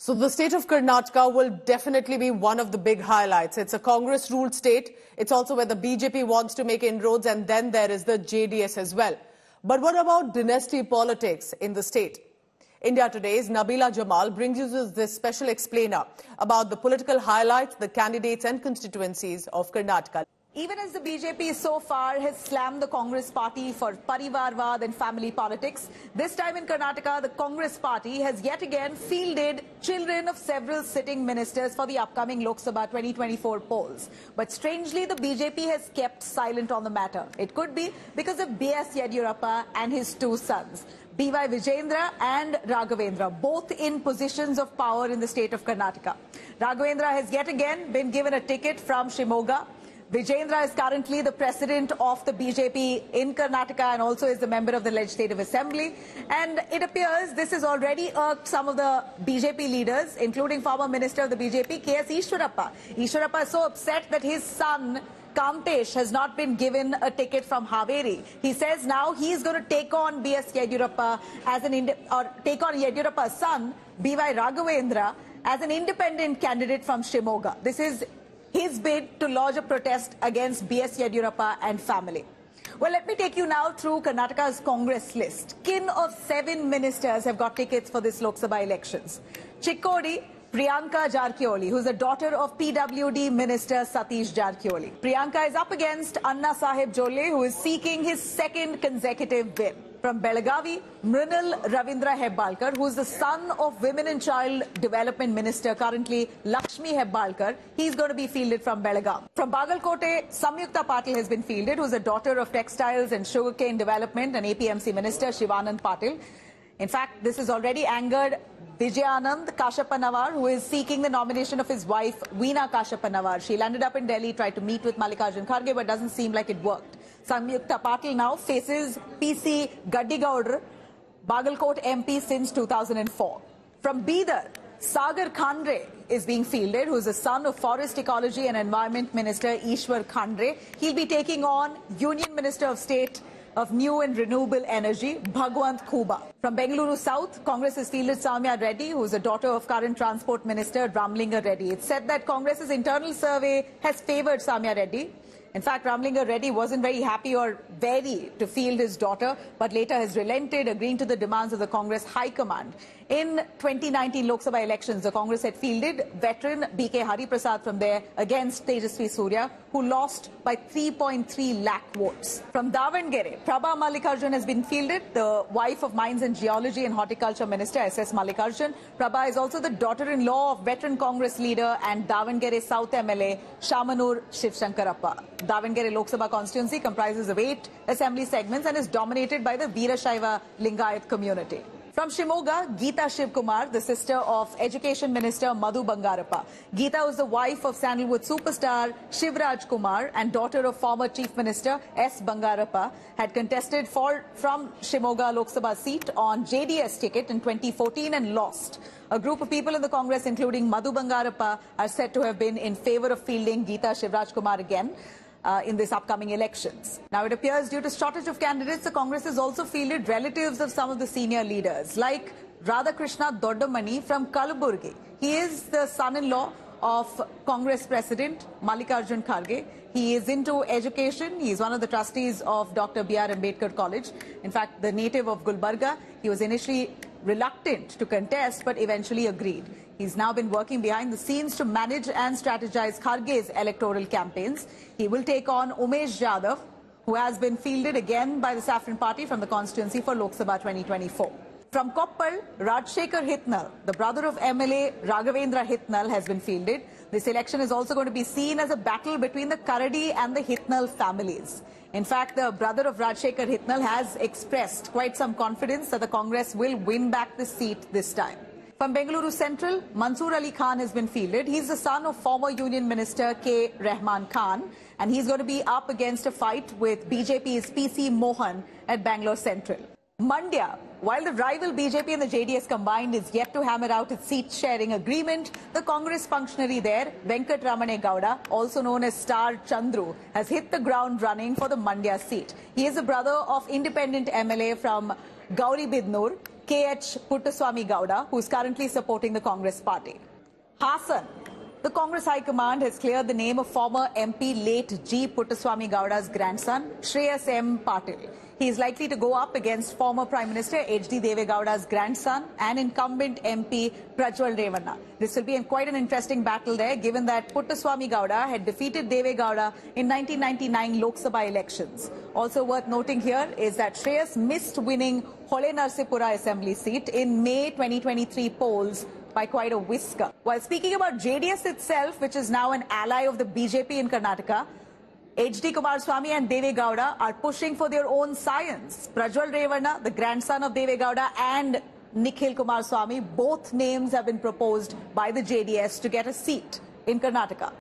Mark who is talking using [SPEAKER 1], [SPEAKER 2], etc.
[SPEAKER 1] So the state of Karnataka will definitely be one of the big highlights. It's a Congress-ruled state. It's also where the BJP wants to make inroads and then there is the JDS as well. But what about dynasty politics in the state? India Today's Nabila Jamal brings you this special explainer about the political highlights, the candidates and constituencies of Karnataka.
[SPEAKER 2] Even as the BJP so far has slammed the Congress party for Parivarvad and family politics, this time in Karnataka, the Congress party has yet again fielded children of several sitting ministers for the upcoming Lok Sabha 2024 polls. But strangely, the BJP has kept silent on the matter. It could be because of B.S. Yediyurappa and his two sons. B.Y. Vijayendra and Raghavendra, both in positions of power in the state of Karnataka. Raghavendra has yet again been given a ticket from Shimoga Vijayendra is currently the president of the BJP in Karnataka and also is the member of the Legislative Assembly. And it appears this has already irked some of the BJP leaders, including former Minister of the BJP, K.S. Ishwarappa. Ishwarappa is so upset that his son, Kantesh has not been given a ticket from Haveri. He says now he's going to take on B.S. Yediyurappa as an or take on Yediyurappa's son, B.Y. Raghavendra, as an independent candidate from Shimoga. This is his bid to lodge a protest against B.S. Yediyurappa and family. Well, let me take you now through Karnataka's Congress list. Kin of seven ministers have got tickets for this Lok Sabha elections. Chikkodi, Priyanka Jarkiholi, who's the daughter of PWD Minister Satish Jarkiholi. Priyanka is up against Anna Sahib Jolle, who is seeking his second consecutive win from Belagavi, Mrinal Ravindra Hebbalkar, who is the son of Women and Child Development Minister, currently Lakshmi Hebbalkar. He's going to be fielded from Belagavi. From Bagalkote, Samyukta Patil has been fielded, who's a daughter of Textiles and Sugarcane Development and APMC Minister Shivanand Patil. In fact, this has already angered Vijayanand Kashappanavar, who is seeking the nomination of his wife, Veena Kashappanavar. She landed up in Delhi, tried to meet with Mallikarjun Kharge, but doesn't seem like it worked. Samyukta Patil now faces PC Gaddigaudar, Bagalkot MP since 2004. From Bidar, Sagar Khandre is being fielded, who is the son of Forest Ecology and Environment Minister Ishwar Khandre. He'll be taking on Union Minister of State of New and Renewable Energy, Bhagwant Khuba. From Bengaluru South, Congress has fielded Soumya Reddy, who is a daughter of current Transport Minister Ramlinga Reddy. It's said that Congress's internal survey has favoured Soumya Reddy. In fact, Ramlinga Reddy wasn't very happy or wary to field his daughter, but later has relented, agreeing to the demands of the Congress High Command. In 2019 Lok Sabha elections, the Congress had fielded veteran B.K. Hari Prasad from there against Tejasvi Surya, who lost by 3.3 lakh votes. From Davangere, Prabha Mallikarjun has been fielded, the wife of Mines and Geology and Horticulture Minister S.S. Mallikarjun. Prabha is also the daughter-in-law of veteran Congress leader and Davangere South MLA Shamanur Shivshankarappa. Davangere Lok Sabha constituency comprises of eight assembly segments and is dominated by the Veerashaiva Lingayat community. From Shimoga, Geeta Shivkumar, the sister of Education Minister Madhu Bangarappa. Geeta was the wife of Sandalwood superstar Shivraj Kumar and daughter of former Chief Minister S. Bangarappa, had contested for, from Shimoga Lok Sabha seat on JDS ticket in 2014 and lost. A group of people in the Congress, including Madhu Bangarappa, are said to have been in favor of fielding Geeta Shivraj Kumar again uh, in this upcoming elections. Now, it appears due to shortage of candidates, the Congress has also fielded relatives of some of the senior leaders, like Radhakrishna Doddamani from Kalaburgi. He is the son-in-law of Congress President Mallikarjun Kharge. He is into education. He is one of the trustees of Dr. B.R. Ambedkar College. In fact, the native of Gulbarga. He was initially reluctant to contest, but eventually agreed. He's now been working behind the scenes to manage and strategize Kharge's electoral campaigns. He will take on Umesh Jadhav, who has been fielded again by the Saffron Party from the constituency for Lok Sabha 2024. From Koppal, Rajshekhar Hitnal, the brother of MLA Raghavendra Hitnal, has been fielded. This election is also going to be seen as a battle between the Karadi and the Hitnal families. In fact, the brother of Rajshekhar Hitnal has expressed quite some confidence that the Congress will win back the seat this time. From Bengaluru Central, Mansoor Ali Khan has been fielded. He's the son of former Union Minister K. Rahman Khan, and he's going to be up against a fight with BJP's PC Mohan at Bangalore Central. Mandya, while the rival BJP and the JDS combined is yet to hammer out its seat-sharing agreement, the Congress functionary there, Venkat Ramane Gowda, also known as Star Chandru, has hit the ground running for the Mandya seat. He is a brother of independent MLA from Gauribidnur, K.H. Puttaswamy Gowda, who is currently supporting the Congress party. Hassan. The Congress High Command has cleared the name of former MP late G. Puttaswamy Gowda's grandson, Shreyas M. Patil. He is likely to go up against former Prime Minister H.D. Deve Gowda's grandson and incumbent MP Prajwal Revanna. This will be quite an interesting battle there, given that Puttaswamy Gowda had defeated Deve Gowda in 1999 Lok Sabha elections. Also worth noting here is that Shreyas missed winning Hole Narsipura Assembly seat in May 2023 polls by quite a whisker. While speaking about JDS itself, which is now an ally of the BJP in Karnataka, HD Kumaraswamy and Deve Gowda are pushing for their own science. Prajwal Revanna, the grandson of Deve Gowda, and Nikhil Kumaraswamy, both names have been proposed by the JDS to get a seat in Karnataka.